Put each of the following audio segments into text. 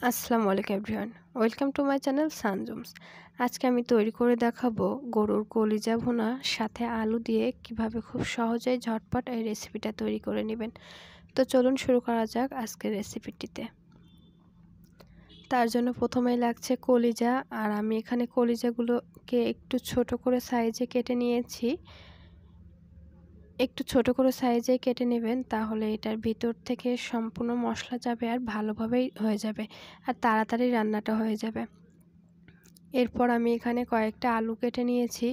আসসালামু আলাইকুম everyone. Welcome to my channel Sanjums. আজকে আমি তৈরি করে দেখাবো গরুর কলিজা ভুনা, সাথে আলু দিয়ে কীভাবে খুব সহজেই ঝটপট এই রেসিপিটা তৈরি করে নেবেন। তো চলুন শুরু করা যাক আজকের রেসিপিটিতে তার জন্য প্রথমেই লাগছে কলিজা, আর আমি এখানে কলিজাগুলোকে একটু ছোট করে সাইজে কেটে নিয়েছি। একটু ছোট করে সাইজে কেটে নেবেন, তাহলে এটার ভিতর থেকে সম্পূর্ণ মশলা যাবে আর ভালোভাবেই হয়ে যাবে আর তাড়াতাড়ি রান্নাটা হয়ে যাবে। এরপর আমি এখানে কয়েকটা আলু কেটে নিয়েছি।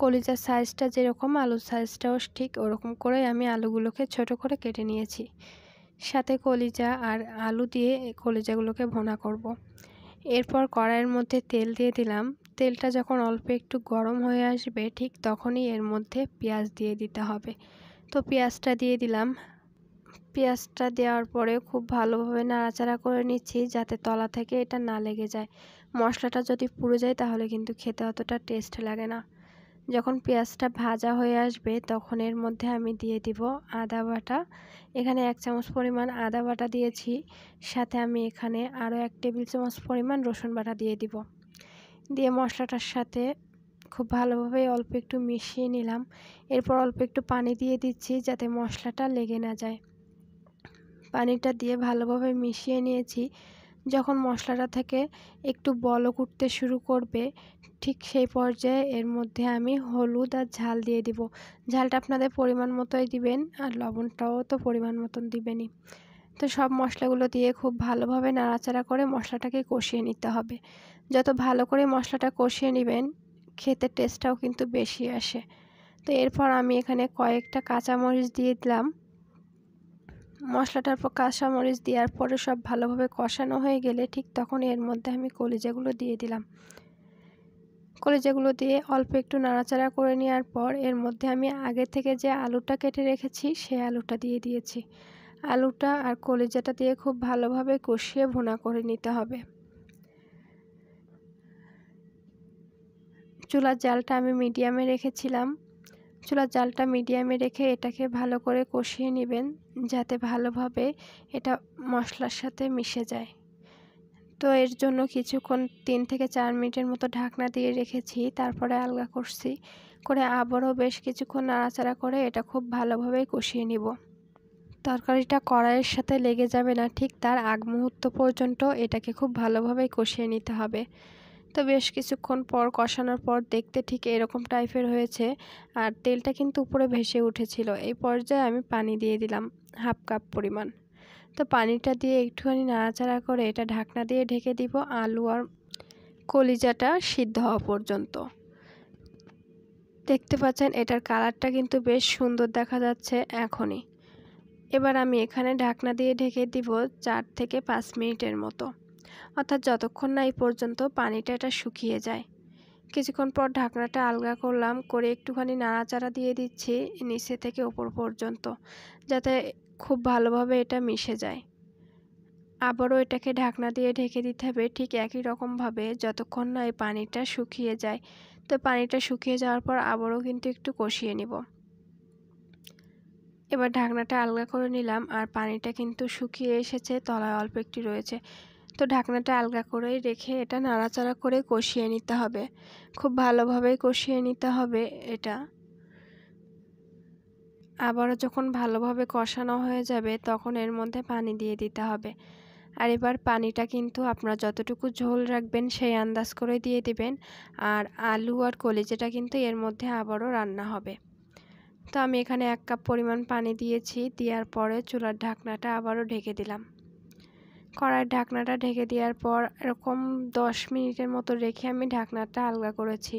কলিজার সাইজটা যেরকম আলুর সাইজটাও ঠিক ওরকম করে আমি আলুগুলোকে ছোট করে কেটে নিয়েছি। সাথে কলিজা আর আলু দিয়ে কলিজাগুলোকে ভোনা করব। এরপর কড়াইয়ের মধ্যে তেল দিয়ে দিলাম। তেলটা যখন অল্প একটু গরম হয়ে আসবে, ঠিক তখনই এর মধ্যে পেঁয়াজ দিয়ে দিতে হবে। তো পেঁয়াজটা দিয়ে দিলাম। পেঁয়াজটা দেওয়ার পরে খুব ভালোভাবে নাড়াচাড়া করে নিচ্ছি যাতে তলা থেকে এটা না লেগে যায়। মশলাটা যদি পুড়ে যায়, তাহলে কিন্তু খেতে অতটা টেস্ট লাগে না। যখন পেঁয়াজটা ভাজা হয়ে আসবে, তখন এর মধ্যে আমি দিয়ে দিব আদা বাটা। এখানে এক চামচ পরিমাণ আদা বাটা দিয়েছি। সাথে আমি এখানে আরও এক টেবিল চামচ পরিমাণ রসুন বাটা দিয়ে দিব। দিয়ে মশলাটার সাথে খুব ভালোভাবে অল্প একটু মিশিয়ে নিলাম। এরপর অল্প একটু পানি দিয়ে দিচ্ছি যাতে মশলাটা লেগে না যায়। পানিটা দিয়ে ভালোভাবে মিশিয়ে নিয়েছি। যখন মশলাটা থেকে একটু বলক উঠতে শুরু করবে, ঠিক সেই পর্যায়ে এর মধ্যে আমি হলুদ আর ঝাল দিয়ে দিব। ঝালটা আপনাদের পরিমাণ মতোই দিবেন আর লবণটাও তো পরিমাণ মতন দিবেনই। তো সব মশলাগুলো দিয়ে খুব ভালোভাবে নাড়াচাড়া করে মশলাটাকে কষিয়ে নিতে হবে। যত ভালো করে মশলাটা কষিয়ে নেবেন, খেতে টেস্টটাও কিন্তু বেশি আসে। তো এরপর আমি এখানে কয়েকটা কাঁচামরিচ দিয়ে দিলাম। মশলাটার পর কাঁচামরিচ দেওয়ার পরে সব ভালোভাবে কষানো হয়ে গেলে ঠিক তখন এর মধ্যে আমি কলিজাগুলো দিয়ে দিলাম। কলিজাগুলো দিয়ে অল্প একটু নাড়াচাড়া করে নেওয়ার পর এর মধ্যে আমি আগে থেকে যে আলুটা কেটে রেখেছি সেই আলুটা দিয়ে দিয়েছি। আলুটা আর কলিজাটা দিয়ে খুব ভালোভাবে কষিয়ে ভুনা করে নিতে হবে। চুলার জালটা আমি মিডিয়ামে রেখেছিলাম। চুলার জালটা মিডিয়ামে রেখে এটাকে ভালো করে কষিয়ে নেবেন যাতে ভালোভাবে এটা মশলার সাথে মিশে যায়। তো এর জন্য কিছুক্ষণ তিন থেকে চার মিনিটের মতো ঢাকনা দিয়ে রেখেছি, তারপরে আলগা করছি। করে আবারও বেশ কিছুক্ষণ নাড়াচাড়া করে এটা খুব ভালোভাবেই কষিয়ে নিব। তরকারিটা কড়াইয়ের সাথে লেগে যাবে না, ঠিক তার আগ মুহূর্ত পর্যন্ত এটাকে খুব ভালোভাবে কষিয়ে নিতে হবে। তো বেশ কিছুক্ষণ পর কষানোর পর দেখতে ঠিক এরকম টাইপের হয়েছে আর তেলটা কিন্তু উপরে ভেসে উঠেছিল। এই পর্যায়ে আমি পানি দিয়ে দিলাম, হাফ কাপ পরিমাণ। তো পানিটা দিয়ে একটুখানি নাড়াচাড়া করে এটা ঢাকনা দিয়ে ঢেকে দিব আলু আর কলিজাটা সিদ্ধ হওয়া পর্যন্ত। দেখতে পাচ্ছেন এটার কালারটা কিন্তু বেশ সুন্দর দেখা যাচ্ছে এখনই। এবার আমি এখানে ঢাকনা দিয়ে ঢেকে দিব চার থেকে পাঁচ মিনিটের মতো। অর্থাৎ যতক্ষণ না এই পর্যন্ত পানিটা এটা শুকিয়ে যায়। কিছুক্ষণ পর ঢাকনাটা আলগা করলাম, করে একটুখানি নাড়াচাড়া দিয়ে দিচ্ছি নিচে থেকে ওপর পর্যন্ত, যাতে খুব ভালোভাবে এটা মিশে যায়। আবারও এটাকে ঢাকনা দিয়ে ঢেকে দিতে হবে ঠিক একই রকমভাবে যতক্ষণ না এই পানিটা শুকিয়ে যায়। তো পানিটা শুকিয়ে যাওয়ার পর আবারও কিন্তু একটু কষিয়ে নিব। এবার ঢাকনাটা আলগা করে নিলাম আর পানিটা কিন্তু শুকিয়ে এসেছে, তলায় অল্প একটি রয়েছে। তো ঢাকনাটা আলগা করেই রেখে এটা নাড়াচাড়া করে কষিয়ে নিতে হবে। খুব ভালোভাবেই কষিয়ে নিতে হবে এটা। আবারও যখন ভালোভাবে কষানো হয়ে যাবে তখন এর মধ্যে পানি দিয়ে দিতে হবে। আর এবার পানিটা কিন্তু আপনারা যতটুকু ঝোল রাখবেন সেই আন্দাজ করে দিয়ে দিবেন। আর আলু আর কলিজাটা কিন্তু এর মধ্যে আবারও রান্না হবে। তো আমি এখানে এক কাপ পরিমাণ পানি দিয়েছি, দেওয়ার পরে চুলার ঢাকনাটা আবারও ঢেকে দিলাম। কড়াইয়ের ঢাকনাটা ঢেকে দেওয়ার পর এরকম দশ মিনিটের মতো রেখে আমি ঢাকনাটা আলগা করেছি।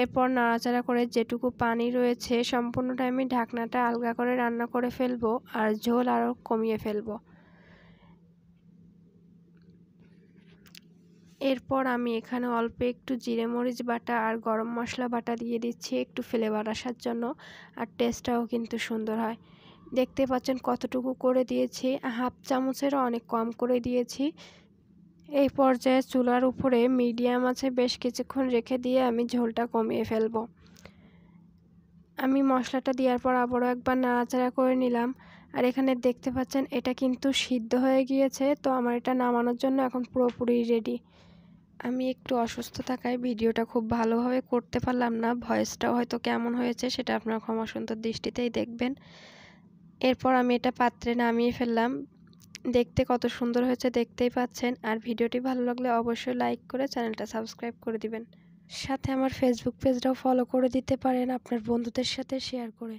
এরপর নাড়াচাড়া করে যেটুকু পানি রয়েছে সম্পূর্ণটা আমি ঢাকনাটা আলগা করে রান্না করে ফেলব আর ঝোল আরও কমিয়ে ফেলব। এরপর আমি এখানে অল্প একটু জিরে মরিচ বাটা আর গরম মশলা বাটা দিয়ে দিচ্ছি একটু ফ্লেভার আসার জন্য আর টেস্টটাও কিন্তু সুন্দর হয়। দেখতে পাচ্ছেন কতটুকু করে দিয়েছি। হাফ চামচেরও অনেক কম করে দিয়েছি। এই পর্যায়ে চুলার উপরে মিডিয়াম আছে, বেশ কিছুক্ষণ রেখে দিয়ে আমি ঝোলটা কমিয়ে ফেলব। আমি মশলাটা দেওয়ার পর আবারও একবার নাড়াচাড়া করে নিলাম। আর এখানে দেখতে পাচ্ছেন, এটা কিন্তু সিদ্ধ হয়ে গিয়েছে, তো আমার এটা নামানোর জন্য এখন পুরোপুরি রেডি। আমি একটু অসুস্থ থাকায় ভিডিওটা খুব ভালোভাবে করতে পারলাম না, ভয়েসটাও হয়তো কেমন হয়েছে সেটা আপনার ক্ষমা সুন্দর দৃষ্টিতেই দেখবেন। এরপর আমি এটা পাত্রে নামিয়ে ফেললাম। দেখতে কত সুন্দর হয়েছে দেখতেই পাচ্ছেন। আর ভিডিওটি ভালো লাগলে অবশ্যই লাইক করে চ্যানেলটা সাবস্ক্রাইব করে দিবেন। সাথে আমার ফেসবুক পেজটাও ফলো করে দিতে পারেন আপনার বন্ধুদের সাথে শেয়ার করে।